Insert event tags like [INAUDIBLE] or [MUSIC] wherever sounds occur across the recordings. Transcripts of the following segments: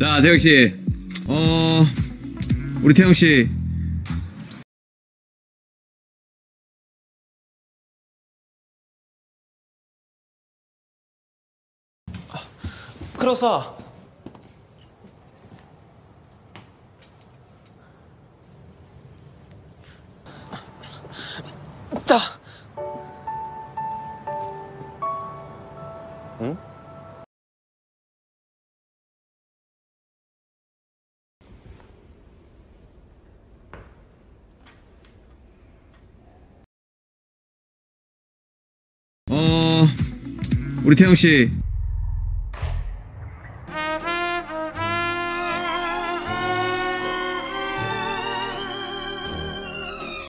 자, 태영 씨. 어, 우리 태영 씨. 크로사 자 어, 우리 태영 씨.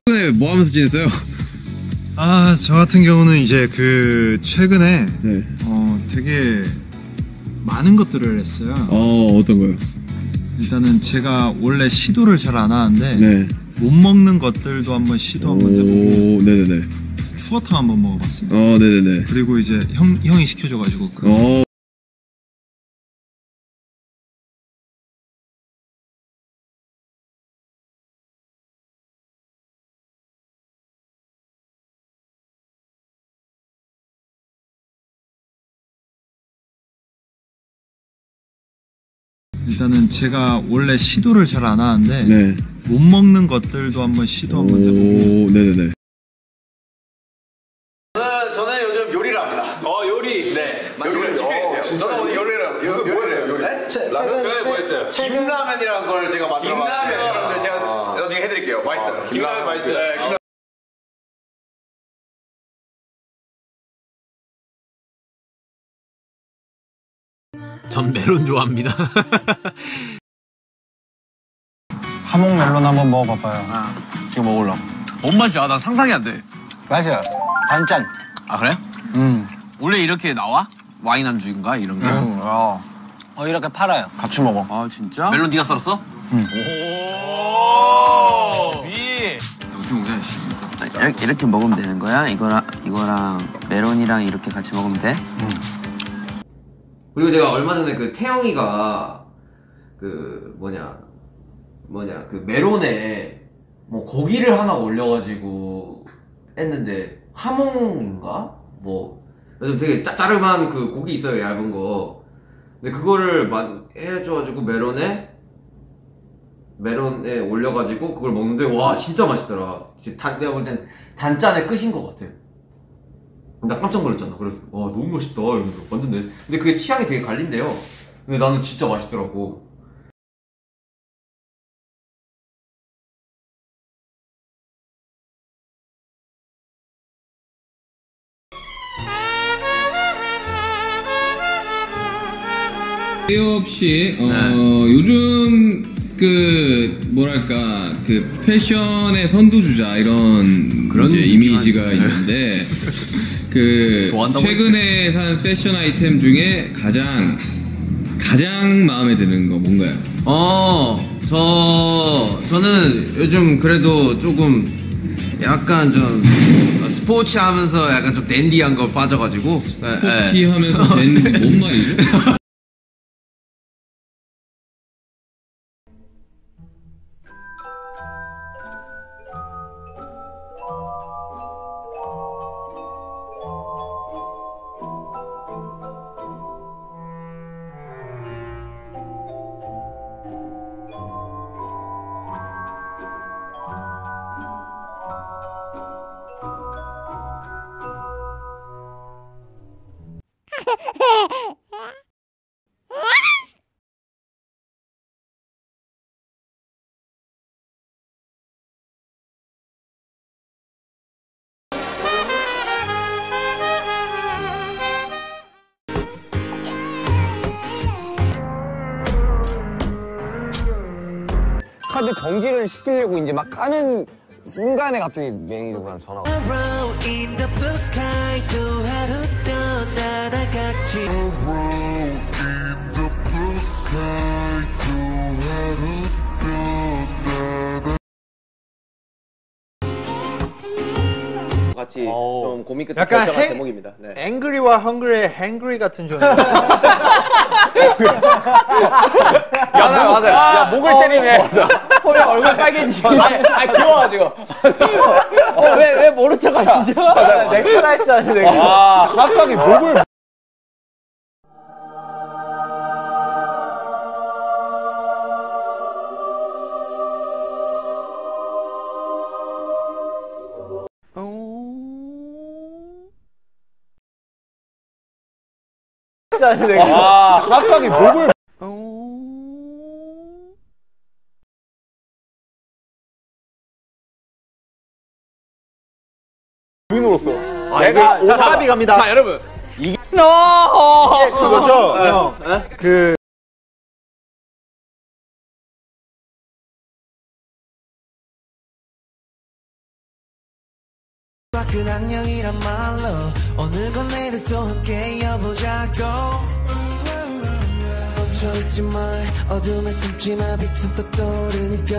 최근에 뭐 하면서 지냈어요? 아, 저 같은 경우는 이제 그 최근에 네. 어 되게 많은 것들을 했어요. 어, 어떤 거요? 일단은 제가 원래 시도를 잘 안 하는데 네. 못 먹는 것들도 한번 시도 한번 해보고 오, 네네네. 추어탕 한번 먹어봤어요. 어, 네네네. 그리고 이제 형 형이 시켜줘가지고 그 어, 일단은 제가 원래 시도를 잘 안 하는데 네. 못 먹는 것들도 한번 시도 오, 한번 해보고 네네네. 저는, 저는 요즘 요리를 합니다. 어 요리 네. 요리를 저는 오늘 요리를, 요, 요리를 요리. 네? 최근에 뭐 했어요? 김라면이라는 걸 제가 만들어 봤는데 김라면. 여러분들 제가 나중에 해드릴게요. 맛있어요. 김라면 맛있어요 네, 김라면. 전 메론 좋아합니다. [LAUGHS] 하몽 멜론 한번 먹어봐봐요. 이거 먹으려고. 뭔 맛이야? 나 상상이 안 돼. 맛이야. 단짠. 아 그래? 음. 원래 이렇게 나와? 와인 안주인가 이런 게? 음, 어. 어, 이렇게 팔아요. 같이 먹어. 아 진짜? 멜론 네가 썰었어? 응. 오. 위. 어떻게 먹냐? 씨. 이렇게, 이렇게 먹으면 되는 거야? 이거랑 이거랑 메론이랑 이렇게 같이 먹으면 돼? 그리고 내가 얼마 전에 그 태영이가 그 뭐냐 뭐냐 그 메론에 뭐 고기를 하나 올려가지고 했는데 하몽인가 뭐 그래서 되게 짭짤한 그 고기 있어요 얇은 거 근데 그거를 만 해줘가지고 메론에 메론에 올려가지고 그걸 먹는데 와 진짜 맛있더라 단, 내가 볼 땐 단짠의 끝인 것 같아 나 깜짝 놀랐잖아. 그래서 와 너무 맛있다 이러면서 완전 내. 근데 그게 취향이 되게 갈린대요. 근데 나는 진짜 맛있더라고. 없이 어, 요즘 그 뭐랄까 그 패션의 선두주자 이런 그런 이제 이미지가? 있는데 [LAUGHS] 그 최근에 산 패션 아이템 중에 가장 가장 마음에 드는 거 뭔가요? 어, 저 저는 요즘 그래도 조금 약간 좀 스포츠 하면서 약간 좀 댄디한 거 빠져가지고. 예, 예. 포키 하면서 된뭔 말이죠? [LAUGHS] 카드 정지를 시키려고 이제 막 까는 순간에 갑자기 매니저가 전화가. 같이 좀 고민 끝에 약간 결정한 행- 제목입니다. 네. angry와 hungry의 hangry 같은 종. [LAUGHS] 맞아요, 맞아요. 야, 목을 때리네. 호영 얼굴 빨개지지. 아, 귀여워가지고. 어, 왜, 왜 모른 척 하시죠? neck slice 하시네. 아, 갑자기 목을 하시네. 아, 갑자기 목을 눈으로써. 내가 자, 사비 갑니다. 자, 여러분. 너! 그거죠, [LAUGHS] 형. 그 밖은 안녕이란 말로 오늘과 내일 또 함께 이어보자고 멈춰있지 말 어둠에 숨지 마 빛은 또 떠오르니까